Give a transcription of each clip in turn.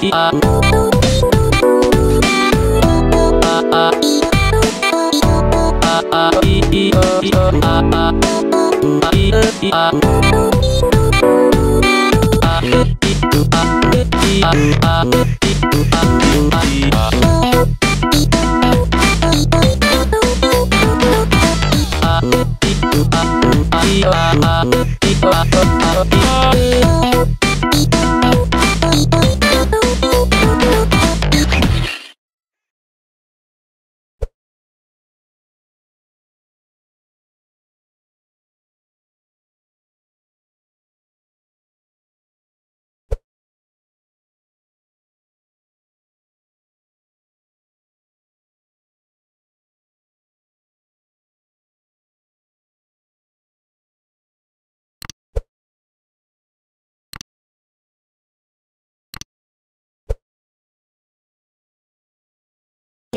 Uh,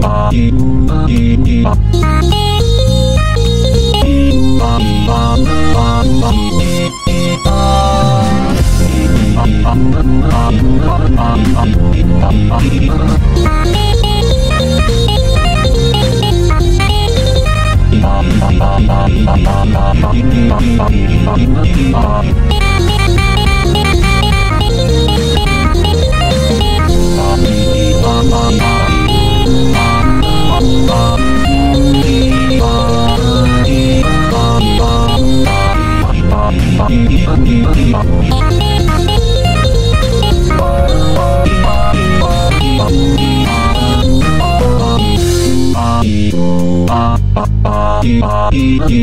Bye.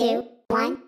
two, one,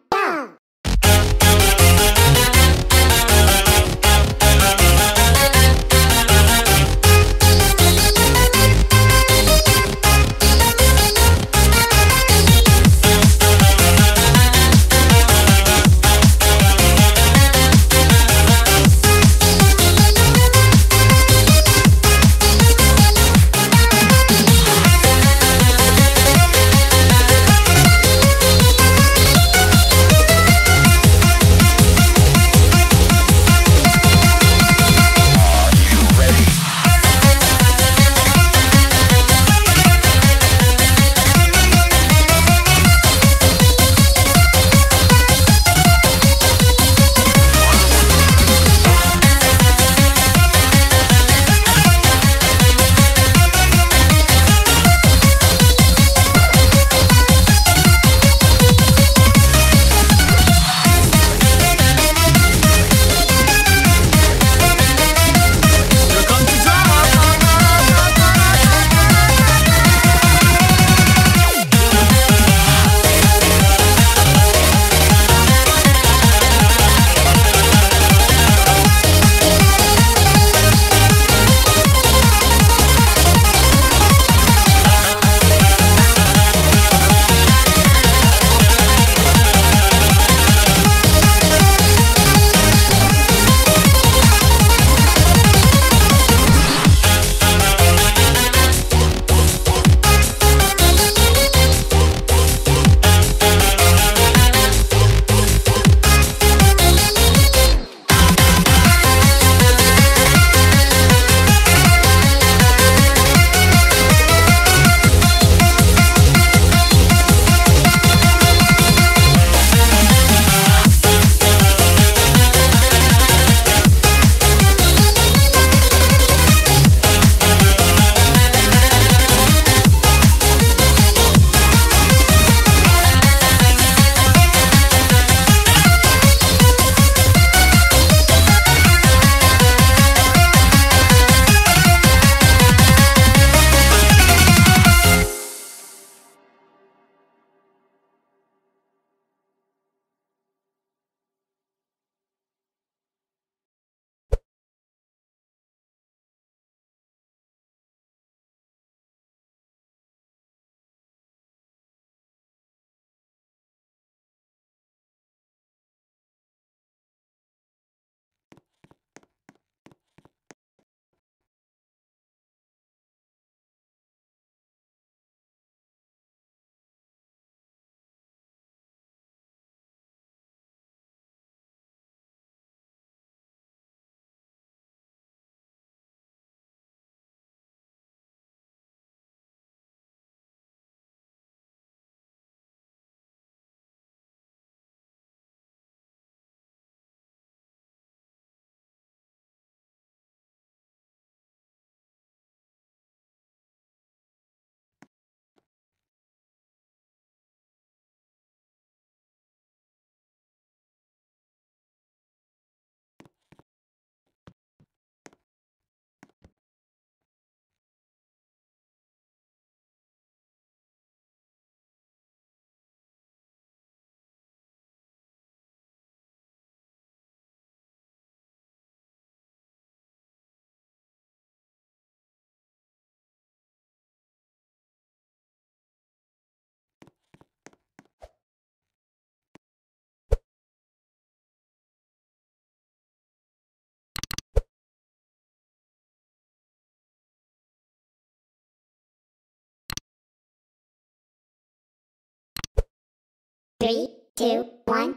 Three, two, one,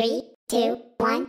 Three, two, one,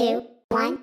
two, one,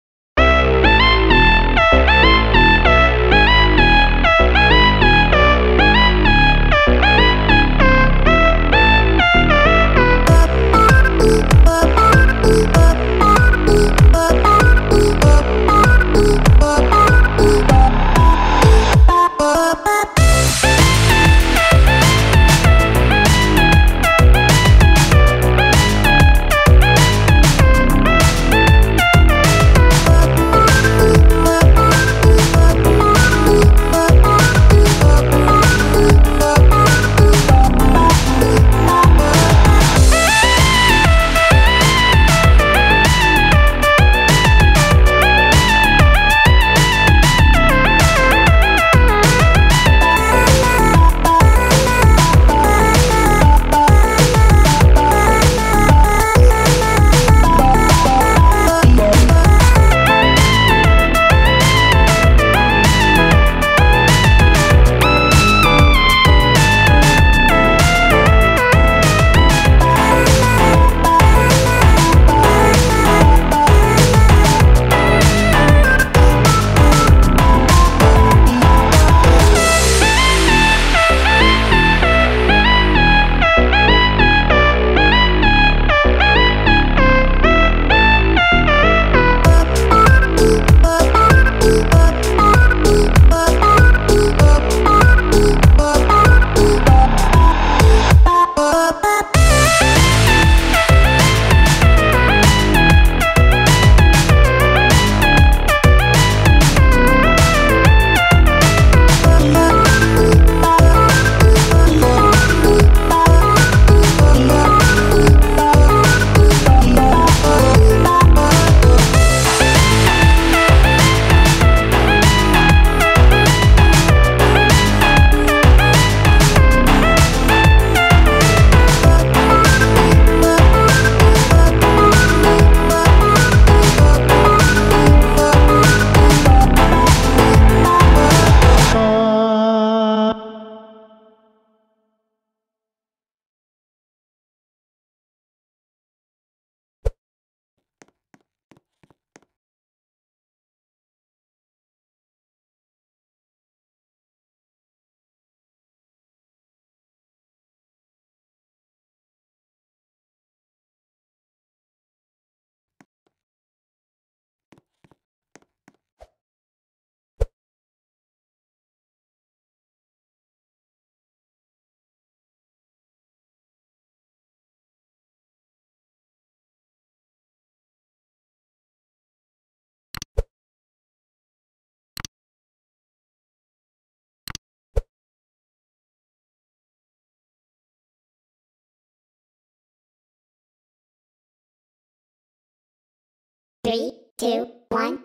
Three, two, one,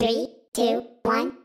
Three, two, one,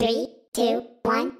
Three, two, one,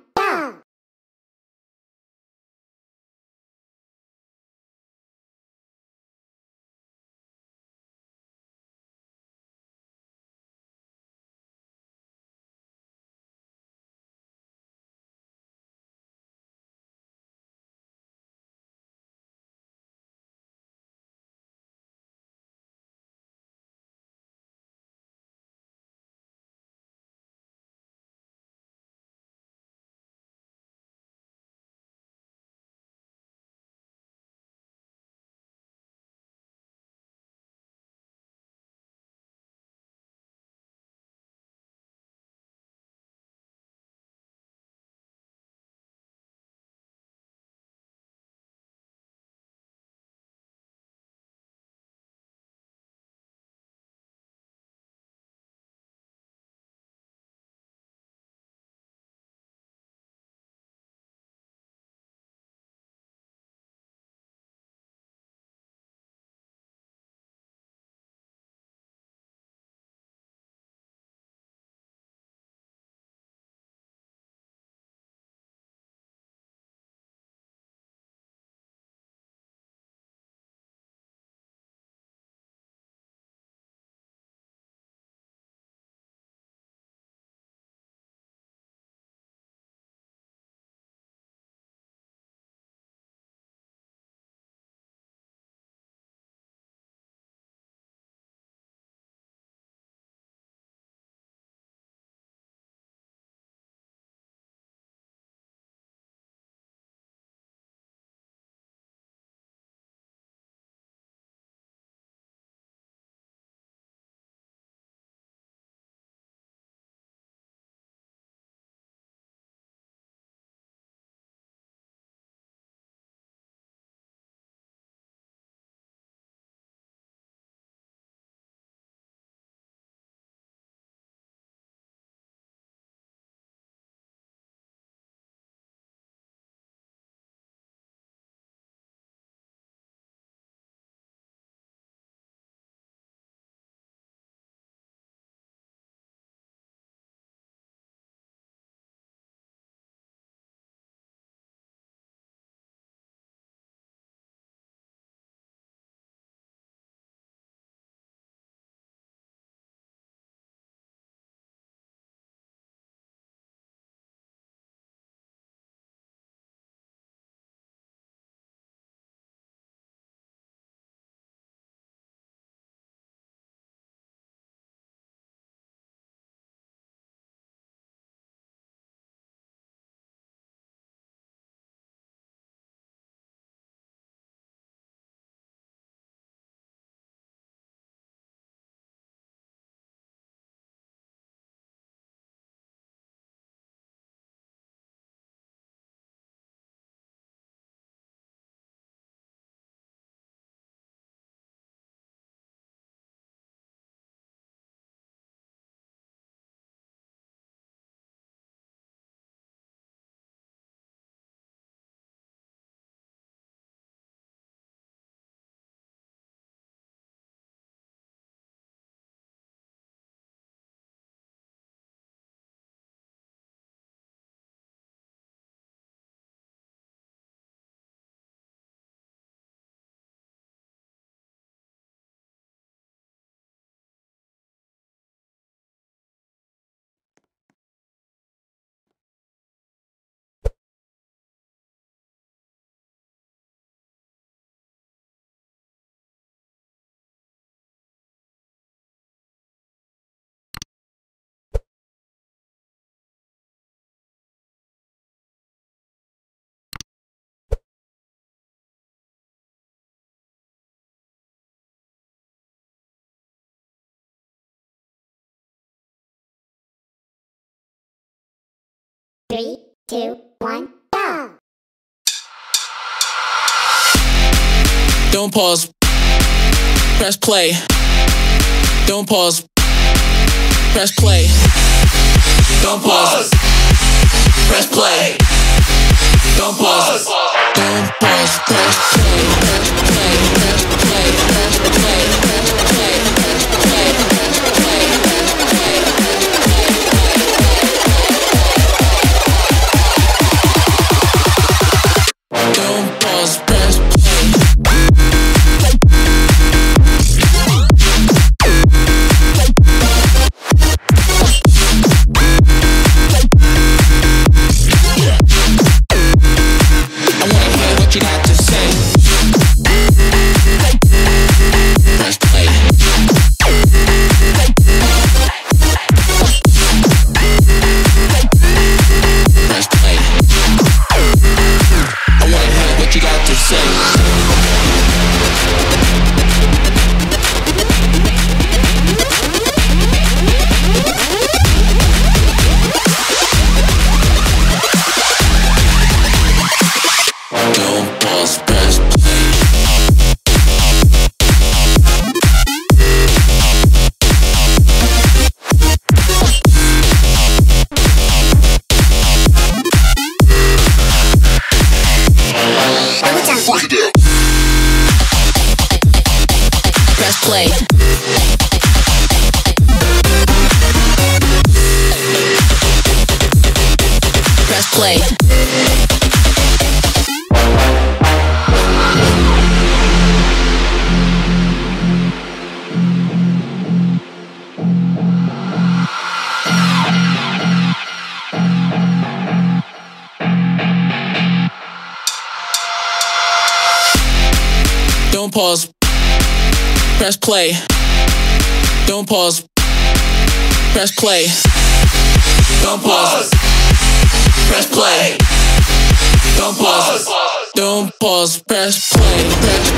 Three, two, one, go! Don't pause. Press play. Don't pause. Press play. Don't pause. Press play. Don't pause. Don't pause. Press play. Press play. Press play. Press play. Pause. Press play. Press